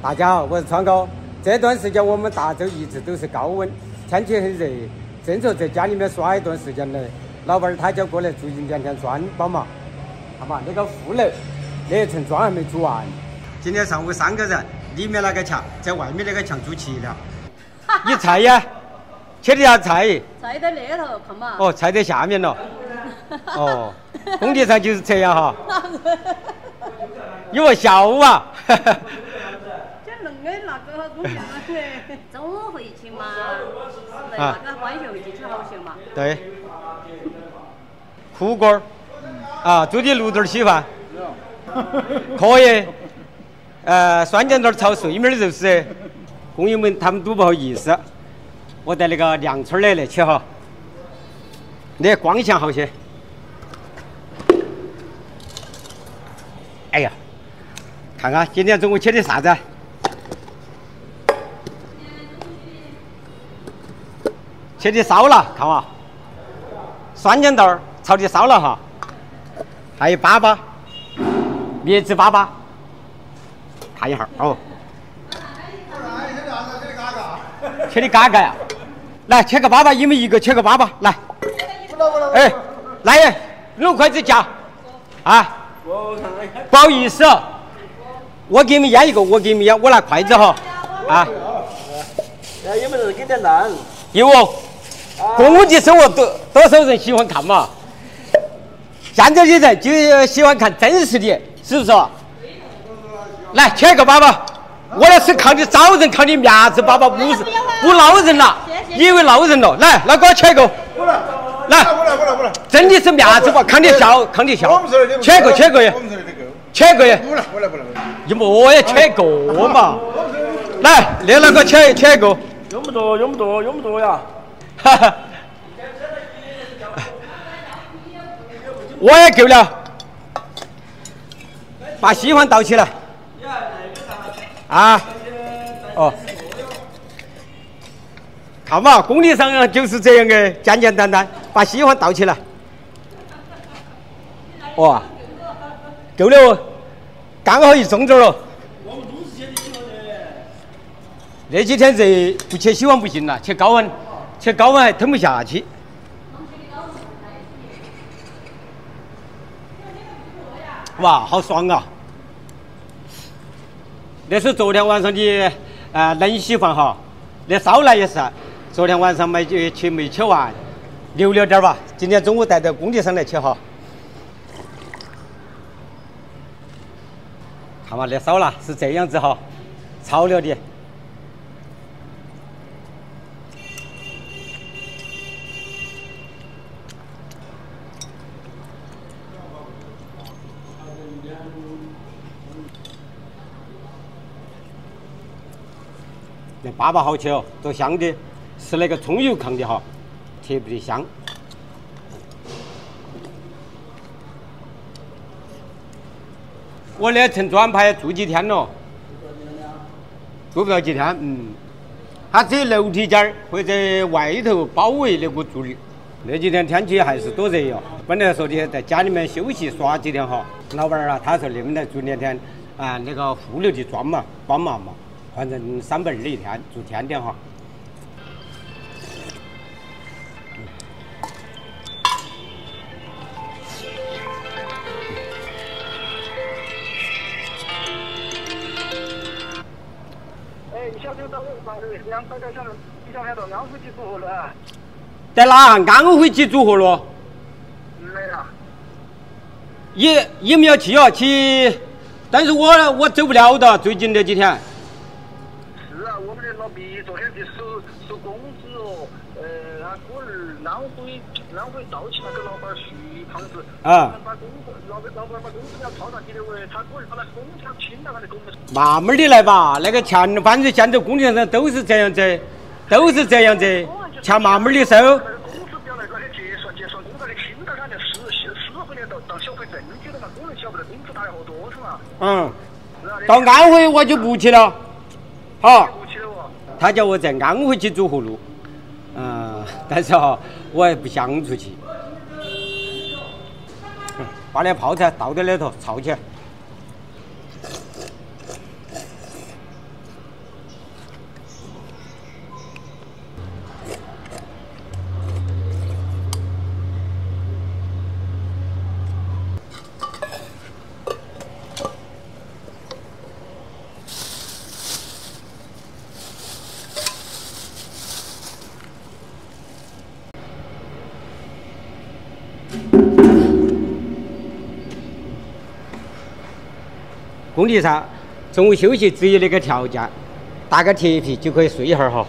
大家好，我是川哥。这段时间我们达州一直都是高温，天气很热。正愁在家里面耍一段时间呢，老板儿他叫过来做一两天砖帮忙。看嘛，那个副楼那一层砖还没做完。今天上午三个人，里面那个墙，在外面那个墙做齐了。你菜呀？切的啥菜？菜在那头，看嘛。哦，菜在下面了。哦，工地上就是这样哈。有个笑啊！中午回去嘛，那个关学回去吃好些嘛。对。苦瓜儿，啊，煮的芦豆稀饭，可以。呃，酸酱蛋炒碎面肉丝，工友们他们都不好意思，我带那个凉村的来切哈，那光线好些。哎呀！看看今天中午切的啥子？切的烧了，看哇！酸豌豆儿炒的烧了哈，还有粑粑，蜜汁粑粑，看一下哦。切的嘎嘎呀！来切个粑粑，你们一个切个粑粑，来。哎，来，用筷子夹。啊。不好意思。我给你们腌一个，我给你们腌，我拿筷子哈，啊。哎，有没有人给点蛋？有哦。公共生活多多少人喜欢看嘛？现在的人就喜欢看真实的，是不是？来，切个粑粑。我那是靠你找人，靠你面子，粑粑不是不捞人了，以为捞人了。来，那给我切个。来，过来，过来，过来。真的是面子吧？看你笑，看你笑。切个，切个呀。切个呀。过来，过来，过来。你莫也切个嘛，来，那那个切切一个，用不多，用不多，用不多呀，哈 哈我也够了，把稀饭倒起来，啊，哦，看嘛，工地上就是这样的，简简单单，把稀饭倒起来，哇，够了哦。刚好一钟点了。那几天热，不切稀饭不行了，切高温，切高温还吞不下去。哇，好爽啊！那是昨天晚上的呃冷稀饭哈，那烧腊也是，昨天晚上没切没切完，留了点吧，今天中午带到工地上来切哈。看嘛，那烧了是这样子哈，炒了的。那粑粑好吃哦，多香的，是那个葱油炕的哈，特别的香。我那层砖牌住几天了？住不了几天，嗯。它只有楼梯间儿或者外头包围那个住的。那几天天气还是多热哟。本来说的在家里面休息耍几天哈，老板儿啊，他说你们来住两天啊，那个副楼的砖嘛，帮忙嘛，反正三百二一天，住天天哈。在哪？安徽去组合了？没了。也也没有去哦，去，但是我我走不了的，最近这几天。他哥儿安徽安徽道去那个老板徐胖子。啊。把工资，老板老板把工资要抄上去的喂，他哥儿把那工厂清了，他的工资。慢慢的来吧，那个钱反正现在工地上都是这样子。都是这样子，钱慢慢的收。工资表那个的结算结算，工资的清到他就四四四回来到到消费证据了嘛，工人晓不得工资大概好多是嘛。嗯。到安徽我就不去了，好。他叫我在安徽去做活路，嗯，但是哈，我也不想出去。把那泡菜倒在里头炒起来。工地上中午休息只有那个条件，打个铁皮就可以睡一会儿哈。